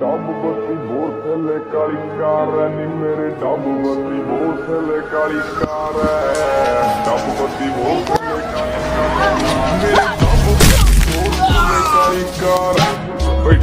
ਡੱਬ ਬੱਤੀ ਬੋਤਲ ਕਾਲੀ ਕਾਰ ਐ ਨੀ ਮੇਰੇ ਡੱਬ ਬੱਤੀ ਬੋਤਲ ਕਾਲੀ ਕਾਰ ਡੱਬ ਬੱਤੀ ਬੋਤਲ